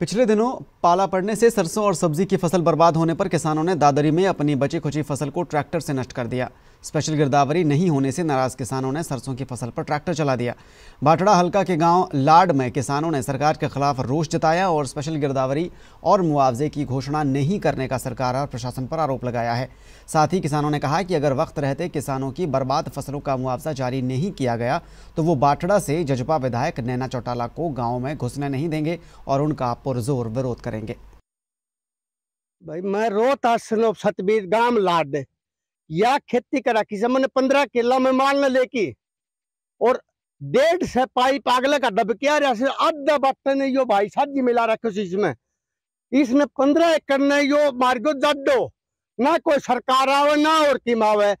पिछले दिनों पाला पड़ने से सरसों और सब्ज़ी की फ़सल बर्बाद होने पर किसानों ने दादरी में अपनी बची खुची फ़सल को ट्रैक्टर से नष्ट कर दिया। स्पेशल गिरदावरी नहीं होने से नाराज़ किसानों ने सरसों की फ़सल पर ट्रैक्टर चला दिया। बाटड़ा हल्का के गाँव लाड में किसानों ने सरकार के खिलाफ रोष जताया और स्पेशल गिरदावरी और मुआवजे की घोषणा नहीं करने का सरकार और प्रशासन पर आरोप लगाया है। साथ ही किसानों ने कहा कि अगर वक्त रहते किसानों की बर्बाद फ़सलों का मुआवजा जारी नहीं किया गया तो वो बाटड़ा से जजपा विधायक नैना चौटाला को गाँव में घुसने नहीं देंगे और उनका पुरजोर विरोध करेंगे। भाई, मैं रोहतास सतबीर, गाँव लाड। या खेती करा किसी मैंने पंद्रह किला में माल न लेके। और डेढ़ से पाइप अगले का डब किया आधा बर्तन ने यो भाई सब्ज़ी मिला रखे इसमें। इसमें पंद्रह एकड़ ने यो मार्गो जड्डो ना कोई सरकार आवे, ना और कीम आवे।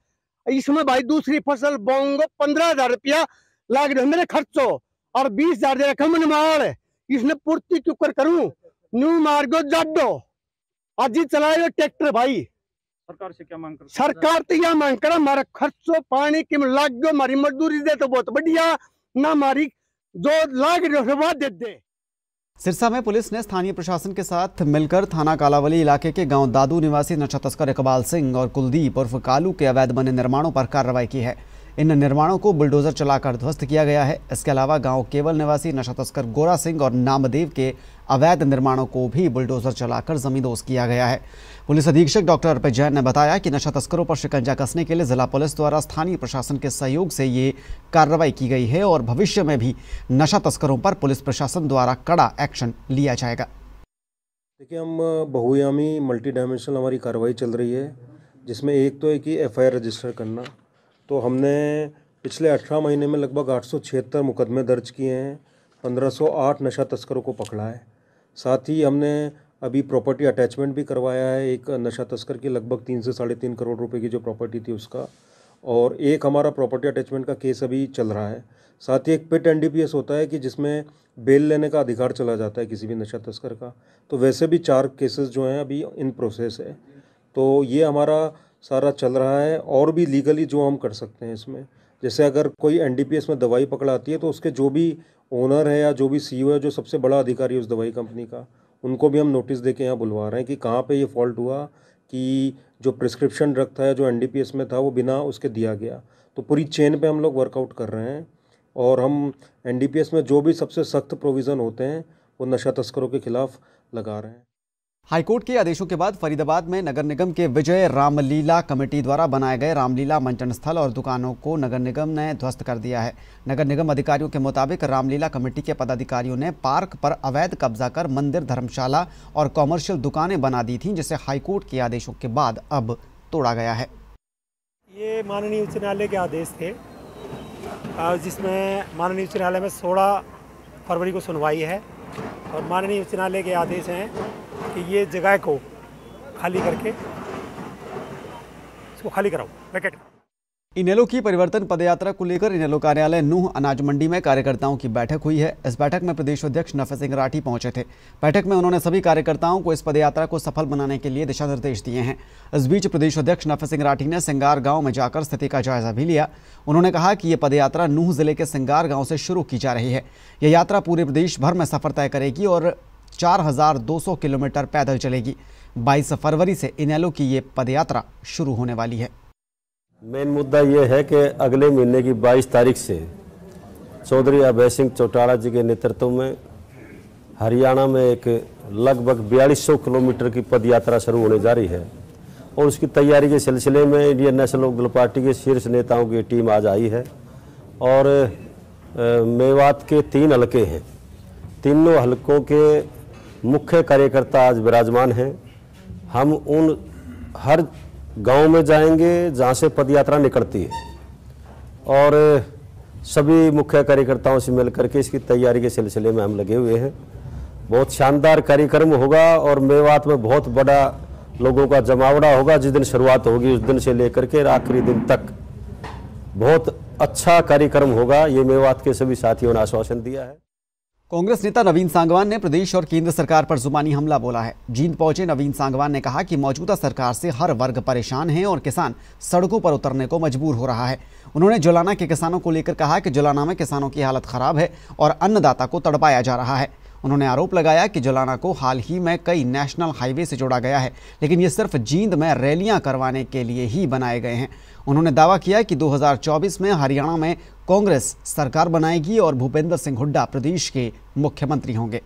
इसमें भाई दूसरी फ़सल बोंगो पंद्रह हज़ार रुपया लाग रहे मेरे खर्चो। और बीस हज़ार दे रखे मैंने माल। इसने पूर्ति क्यों कर न्यू मार्गो जड्डो आज ही चलाए ट्रैक्टर भाई। सरकार से क्या मांग कर सरकार तो यह मांग कर हमारा खर्चो पानी की लाग गयो हमारी मजदूरी दे तो बहुत बढ़िया ना हमारी जो लाग रही है वो दे दे। सिरसा में पुलिस ने स्थानीय प्रशासन के साथ मिलकर थाना कालावली इलाके के गाँव दादू निवासी नशा तस्कर इकबाल सिंह और कुलदीप उर्फ़ कालू के अवैध बने निर्माणों पर कार्रवाई की है। इन निर्माणों को बुलडोजर चलाकर ध्वस्त किया गया है। इसके अलावा गाँव केवल निवासी नशा तस्कर गोरा सिंह और नामदेव के अवैध निर्माणों को भी बुलडोजर चलाकर जमींदोज किया गया है। पुलिस अधीक्षक डॉक्टर अर्पित जैन ने बताया कि नशा तस्करों पर शिकंजा कसने के लिए जिला पुलिस द्वारा स्थानीय प्रशासन के सहयोग से ये कार्रवाई की गई है और भविष्य में भी नशा तस्करों पर पुलिस प्रशासन द्वारा कड़ा एक्शन लिया जाएगा। देखिए, हम बहुयामी मल्टी डायमेंशनल हमारी कार्रवाई चल रही है, जिसमें एक तो है कि एफआईआर रजिस्टर करना। तो हमने पिछले अठारह महीने में लगभग आठ सौ छिहत्तर मुकदमे दर्ज किए हैं 1508 नशा तस्करों को पकड़ा है। साथ ही हमने अभी प्रॉपर्टी अटैचमेंट भी करवाया है। एक नशा तस्कर की लगभग तीन से साढ़े तीन करोड़ रुपए की जो प्रॉपर्टी थी उसका। और एक हमारा प्रॉपर्टी अटैचमेंट का केस अभी चल रहा है। साथ ही एक पिट एनडीपीएस होता है कि जिसमें बेल लेने का अधिकार चला जाता है किसी भी नशा तस्कर का। तो वैसे भी चार केसेस जो हैं अभी इन प्रोसेस है। तो ये हमारा सारा चल रहा है और भी लीगली जो हम कर सकते हैं इसमें। जैसे अगर कोई एनडीपीएस में दवाई पकड़ाती है तो उसके जो भी ओनर है या जो भी सीईओ है, जो सबसे बड़ा अधिकारी है उस दवाई कंपनी का, उनको भी हम नोटिस दे के यहाँ बुलवा रहे हैं कि कहाँ पे ये फॉल्ट हुआ कि जो प्रिस्क्रिप्शन ड्रग था या जो एनडीपीएस में था, वो बिना उसके दिया गया। तो पूरी चेन पे हम लोग वर्कआउट कर रहे हैं और हम एनडीपीएस में जो भी सबसे सख्त प्रोविज़न होते हैं, वो नशा तस्करों के खिलाफ लगा रहे हैं। हाईकोर्ट के आदेशों के बाद फरीदाबाद में नगर निगम के विजय रामलीला कमेटी द्वारा बनाए गए रामलीला मंचन स्थल और दुकानों को नगर निगम ने ध्वस्त कर दिया है। नगर निगम अधिकारियों के मुताबिक रामलीला कमेटी के पदाधिकारियों ने पार्क पर अवैध कब्जा कर मंदिर, धर्मशाला और कॉमर्शियल दुकानें बना दी थीं, जिसे हाईकोर्ट के आदेशों के बाद अब तोड़ा गया है। ये माननीय उच्च न्यायालय के आदेश थे जिसमें माननीय उच्च न्यायालय में सोलह फरवरी को सुनवाई है, और माननीय उच्च न्यायालय के आदेश हैं कि ये जगह को खाली करके इसको खाली कराओ। वैकेट इनेलो की परिवर्तन पदयात्रा को लेकर इनेलो कार्यालय नूह, अनाज मंडी में कार्यकर्ताओं की बैठक हुई है। इस बैठक में प्रदेश अध्यक्ष नफे सिंह राठी पहुँचे थे। बैठक में उन्होंने सभी कार्यकर्ताओं को इस पदयात्रा को सफल बनाने के लिए दिशा निर्देश दिए हैं। इस बीच प्रदेश अध्यक्ष नफे सिंह राठी ने सिंगार गाँव में जाकर स्थिति का जायजा भी लिया। उन्होंने कहा कि ये पदयात्रा नूह ज़िले के सिंगार गाँव से शुरू की जा रही है। यह यात्रा पूरे प्रदेश भर में सफ़र तय करेगी और 4,200 किलोमीटर पैदल चलेगी। 22 फरवरी से इनेलो की ये पदयात्रा शुरू होने वाली है। मेन मुद्दा ये है कि अगले महीने की 22 तारीख से चौधरी अभय सिंह चौटाला जी के नेतृत्व में हरियाणा में एक लगभग बयालीस किलोमीटर की पद यात्रा शुरू होने जा रही है और उसकी तैयारी के सिलसिले में इंडियन नेशनल लोकदल पार्टी के शीर्ष नेताओं की टीम आज आई है और मेवात के तीन हलके हैं। तीनों हलकों के मुख्य कार्यकर्ता आज विराजमान हैं। हम उन हर गाँव में जाएँगे जहाँ से पदयात्रा निकलती है। और सभी मुख्य कार्यकर्ताओं से मिलकर के इसकी तैयारी के सिलसिले में हम लगे हुए हैं। बहुत शानदार कार्यक्रम होगा और मेवात में बहुत बड़ा लोगों का जमावड़ा होगा। जिस दिन शुरुआत होगी, उस दिन से लेकर के आखिरी दिन तक बहुत अच्छा कार्यक्रम होगा। ये मेवात के सभी साथियों ने आश्वासन दिया है। कांग्रेस नेता नवीन सांगवान ने प्रदेश और केंद्र सरकार पर जुबानी हमला बोला है। जींद पहुँचे नवीन सांगवान ने कहा कि मौजूदा सरकार से हर वर्ग परेशान है और किसान सड़कों पर उतरने को मजबूर हो रहा है। उन्होंने जुलाना के किसानों को लेकर कहा कि जुलाना में किसानों की हालत खराब है और अन्नदाता को तड़पाया जा रहा है। उन्होंने आरोप लगाया कि जलाना को हाल ही में कई नेशनल हाईवे से जोड़ा गया है, लेकिन ये सिर्फ़ जींद में रैलियाँ करवाने के लिए ही बनाए गए हैं। उन्होंने दावा किया कि 2024 में हरियाणा में कांग्रेस सरकार बनाएगी और भूपेंद्र सिंह हुड्डा प्रदेश के मुख्यमंत्री होंगे।